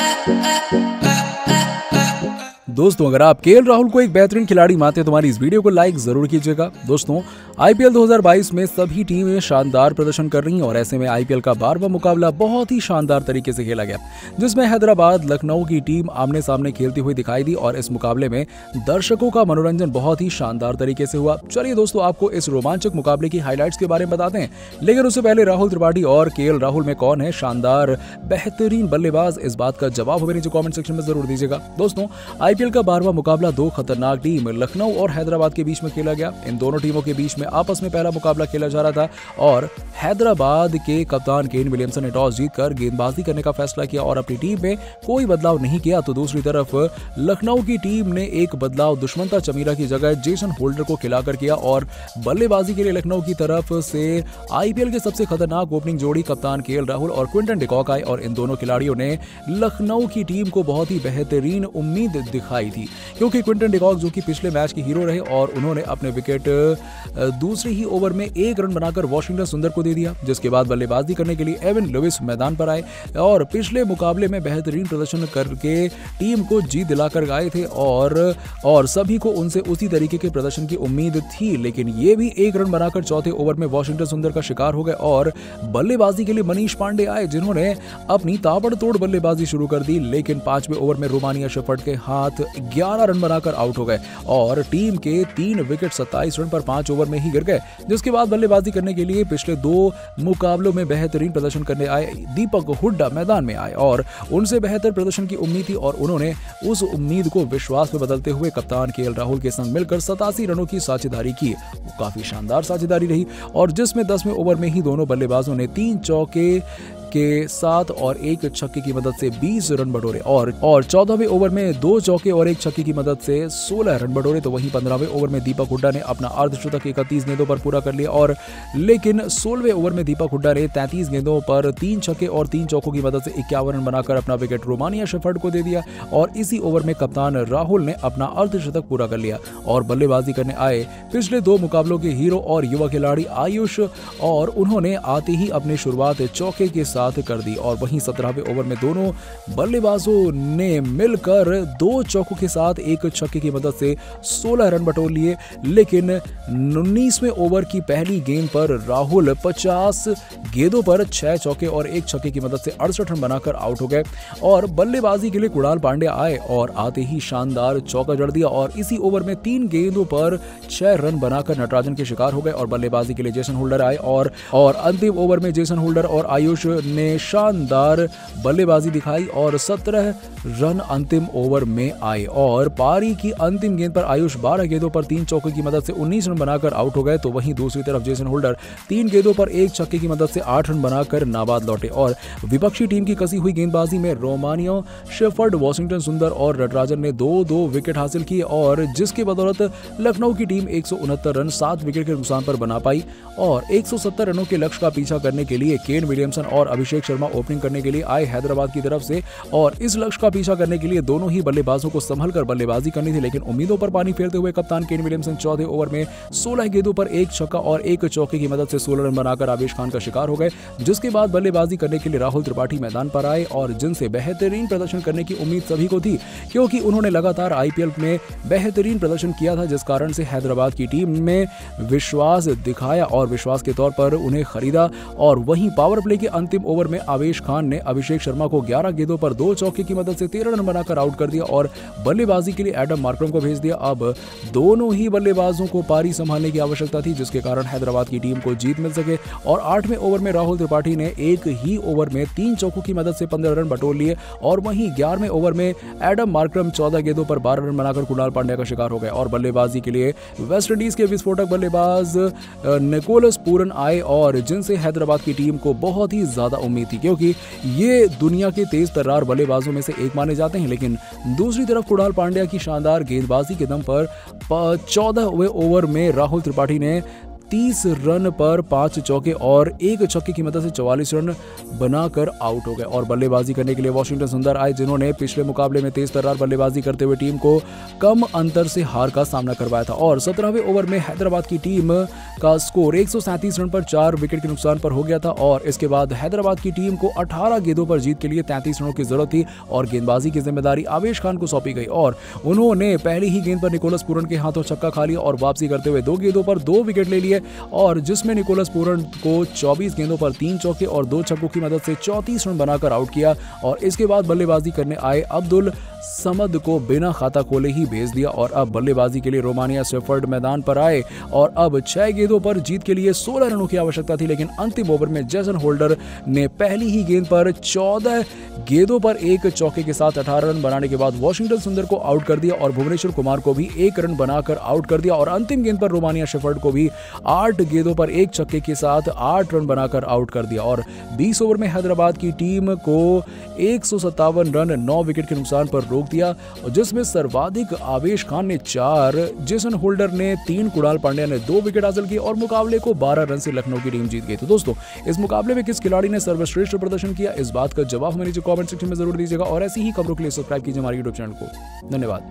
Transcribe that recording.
uh, uh. uh. दोस्तों, अगर आप के राहुल को एक बेहतरीन खिलाड़ी मानते हैं तो हमारी इस वीडियो को लाइक ज़रूर कीजिएगा। दोस्तों, आईपीएल 2022 में सभी टीमें शानदार प्रदर्शन कर रही हैं और ऐसे में आईपीएल का बारवा मुकाबला बहुत ही शानदार तरीके से खेला गया, जिसमें हैदराबाद, लखनऊ की टीम आमने सामने खेलती हुई दिखाई दी और इस मुकाबले में दर्शकों का मनोरंजन बहुत ही शानदार तरीके से हुआ। चलिए दोस्तों, आपको इस रोमांचक मुकाबले की हाईलाइट्स के बारे में बताते हैं, लेकिन उससे पहले राहुल त्रिपाठी और के राहुल में कौन है शानदार, बेहतरीन बल्लेबाज? इस बात का जवाब हमें नीचे कॉमेंट सेक्शन में ज़रूर दीजिएगा। दोस्तों, आईपीएल आईपीएल का बारवा मुकाबला दो खतरनाक टीम लखनऊ और हैदराबाद के बीच में खेला गया। इन दोनों टीमों के बीच में आपस में पहला मुकाबला खेला जा रहा था और हैदराबाद के कप्तान केन विलियमसन ने टॉस जीतकर गेंदबाजी करने का फैसला किया और अपनी टीम में कोई बदलाव नहीं किया। तो दूसरी तरफ़, लखनऊ की टीम ने एक बदलाव दुश्मनता चमीरा की जगह जेसन होल्डर को खिलाकर किया और बल्लेबाजी के लिए लखनऊ की तरफ़ से आईपीएल के सबसे खतरनाक ओपनिंग जोड़ी कप्तान के राहुल और क्विंटन डिकॉक आए और इन दोनों खिलाड़ियों ने लखनऊ की टीम को बहुत ही बेहतरीन उम्मीद दिखाई। थी। क्योंकि क्विंटन डिकॉक जो कि पिछले मैच के हीरो रहे और उन्होंने अपने विकेट दूसरे ही ओवर में एक रन बनाकर वॉशिंगटन सुंदर को दे दिया, जिसके बाद बल्लेबाजी करने के लिए एवन लुइस मैदान पर आए और पिछले मुकाबले में बेहतरीन प्रदर्शन करके टीम को जीत दिलाकर गए थे और और सभी को उनसे उसी तरीके के प्रदर्शन की उम्मीद थी। लेकिन ये भी एक रन बनाकर चौथे ओवर में वॉशिंगटन सुंदर का शिकार हो गए और बल्लेबाजी के लिए मनीष पांडे आए, जिन्होंने अपनी ताबड़तोड़ बल्लेबाजी शुरू कर दी। लेकिन पाँचवें ओवर में रोमानिया शेफर्ड के हाथ 11 रन बनाकर आउट हो गए और टीम के तीन विकेट 27 रन पर पाँच ओवर में ही गिर गए, जिसके बाद बल्लेबाजी करने के लिए पिछले दो मुकाबलों में बेहतरीन प्रदर्शन करने आए दीपक हुड्डा मैदान में आए और उनसे बेहतर प्रदर्शन की उम्मीद थी और उन्होंने उस उम्मीद को विश्वास में बदलते हुए कप्तान के राहुल के संग मिलकर सतासी रनों की साझेदारी की। काफ़ी शानदार साझेदारी रही और जिसमें दसवें ओवर में ही दोनों बल्लेबाजों ने तीन चौके के साथ और एक छक्के की मदद से 20 रन बटोरे और और चौदहवें ओवर में दो चौके और एक छक्के की मदद से 16 रन बटोरे तो वहीं पंद्रहवें ओवर में दीपक हुड्डा ने अपना अर्धशतक इकतीस गेंदों पर पूरा कर लिया और, लेकिन सोलहवें ओवर में दीपक हुड्डा ने तैंतीस गेंदों पर तीन छक्के और तीन चौकों की मदद से इक्यावन रन बनाकर अपना विकेट रोमानिया शेफर्ड को दे दिया और इसी ओवर में कप्तान राहुल ने अपना अर्धशतक पूरा कर लिया और बल्लेबाजी करने आए पिछले दो मुकाबलों के हीरो और युवा खिलाड़ी आयुष और उन्होंने आते ही अपनी शुरुआत चौके के साथ साथ कर दी और वहीं सत्रहवें ओवर में दोनों बल्लेबाजों ने मिलकर दो चौकों के साथ एक छक्के की मदद से 16 रन बटोर लिए। लेकिन उन्नीसवें ओवर की पहली गेंद पर राहुल 50 गेंदों पर छह चौके और एक छक्के की मदद से अड़सठ रन बनाकर आउट हो गए और बल्लेबाजी के लिए कुणाल पांडे आए और आते ही शानदार चौका जड़ दिया और इसी ओवर में तीन गेंदों पर छह रन बनाकर नटराजन के शिकार हो गए और बल्लेबाजी के लिए जेसन होल्डर आए और और अंतिम ओवर में जेसन होल्डर और आयुष ने शानदार बल्लेबाजी दिखाई और 17 रन अंतिम ओवर में आए और पारी की अंतिम गेंद पर आयुष 12 गेंदों पर तीन चौके की मदद से 19 रन बनाकर आउट हो गए तो वहीं दूसरी तरफ़ जेसन होल्डर तीन गेंदों पर एक छक्के की मदद से आठ रन बनाकर नाबाद लौटे और विपक्षी टीम की कसी हुई गेंदबाजी में रोमानिया, शेफर्ड, वॉशिंगटन सुंदर और नटराजन ने दो दो विकेट हासिल किए और जिसके बदौलत लखनऊ की टीम एक सौ उनहत्तर रन सात विकेट के नुकसान पर बना पाई और 170 रनों के लक्ष्य का पीछा करने के लिए केन विलियमसन और अभिषेक शर्मा ओपनिंग करने के लिए आए हैदराबाद की तरफ़ से और इस लक्ष्य का पीछा करने के लिए दोनों ही बल्लेबाजों को संभल कर बल्लेबाजी करनी थी, लेकिन उम्मीदों पर पानी फेरते हुए कप्तान केन विलियमसन चौथे ओवर में सोलह गेंदों पर एक छक्का और एक चौके की मदद से सोलह रन बनाकर आवेश खान का शिकार हो गए, जिसके बाद बल्लेबाजी करने के लिए राहुल त्रिपाठी मैदान पर आए और जिनसे बेहतरीन प्रदर्शन करने की उम्मीद सभी को थी, क्योंकि उन्होंने लगातार आईपीएल में बेहतरीन प्रदर्शन किया था, जिस कारण से हैदराबाद की टीम में विश्वास दिखाया और विश्वास के तौर पर उन्हें खरीदा और वहीं पावर प्ले के अंतिम ओवर में आवेश खान ने अभिषेक शर्मा को 11 गेंदों पर दो चौके की मदद से तेरह रन बनाकर आउट कर दिया और बल्लेबाजी के लिए एडम मार्क्रम को भेज दिया। अब दोनों ही बल्लेबाजों को पारी संभालने की आवश्यकता थी, जिसके कारण हैदराबाद की टीम को जीत मिल सके। और आठवें ओवर में राहुल त्रिपाठी ने एक ही ओवर में तीन चौकों की मदद से पंद्रह रन बटोर लिए और वहीं ग्यारहवें ओवर में एडम मार्क्रम चौदह गेंदों पर बारह रन बनाकर कुणाल पांड्या का शिकार हो गए। और बल्लेबाजी के लिए वेस्ट इंडीज के विस्फोटक बल्लेबाज निकोलस पूरन आए और जिनसे हैदराबाद की टीम को बहुत ही ज़्यादा उम्मीद थी, क्योंकि ये दुनिया के तेज तर्रार बल्लेबाजों में से एक माने जाते हैं, लेकिन दूसरी तरफ़ कुणाल पांड्या की शानदार गेंदबाजी के दम पर चौदहवें ओवर में राहुल त्रिपाठी ने 30 रन पर पाँच चौके और एक छक्के की मदद से 44 रन बनाकर आउट हो गए। और बल्लेबाजी करने के लिए वॉशिंगटन सुंदर आए, जिन्होंने पिछले मुकाबले में तेज तर्रार बल्लेबाजी करते हुए टीम को कम अंतर से हार का सामना करवाया था। और सत्रहवें ओवर में हैदराबाद की टीम का स्कोर एक सौ सैंतीस रन पर चार विकेट के नुकसान पर हो गया था और इसके बाद हैदराबाद की टीम को 18 गेंदों पर जीत के लिए 33 रनों की ज़रूरत थी और गेंदबाजी की ज़िम्मेदारी आवेश खान को सौंपी गई और उन्होंने पहली ही गेंद पर निकोलस पूरन के हाथों छक्का खा लिया और वापसी करते हुए दो गेंदों पर दो विकेट ले लिए और जिसमें निकोलस पूरन को 24 गेंदों पर तीन चौके और दो छक्कों की मदद से 34 रन बनाकर आउट किया और इसके बाद बल्लेबाजी करने आए अब्दुल समद को बिना खाता खोले ही भेज दिया और अब बल्लेबाजी के लिए रोमानिया सेफर्ड मैदान पर आए और अब छह गेंदों पर जीत के लिए 16 रनों की आवश्यकता थी, लेकिन अंतिम ओवर में जैसन होल्डर ने पहली ही गेंद पर 14 गेंदों पर एक चौके के साथ 18 रन बनाने के बाद वॉशिंगटन सुंदर को आउट कर दिया और भुवनेश्वर कुमार को भी एक रन बनाकर आउट कर दिया और अंतिम गेंद पर रोमानिया शेफर्ड को भी आठ गेंदों पर एक छक्के के साथ आठ रन बनाकर आउट कर दिया और 20 ओवर में हैदराबाद की टीम को एक सौ सत्तावन रन, नौ विकेट के नुकसान पर रोक दिया जिसमें सर्वाधिक आवेश खान ने चार, जेसन होल्डर ने तीन, कुणाल पांड्या ने दो विकेट हासिल किए और मुकाबले को 12 रन से लखनऊ की टीम जीत गई। तो दोस्तों, इस मुकाबले में किस खिलाड़ी ने सर्वश्रेष्ठ प्रदर्शन किया, इस बात का जवाब हमें नीचे कमेंट सेक्शन में ज़रूर दीजिएगा और ऐसी ही खबरों के लिए सब्सक्राइब कीजिए हमारे यूट्यूब चैनल को। धन्यवाद।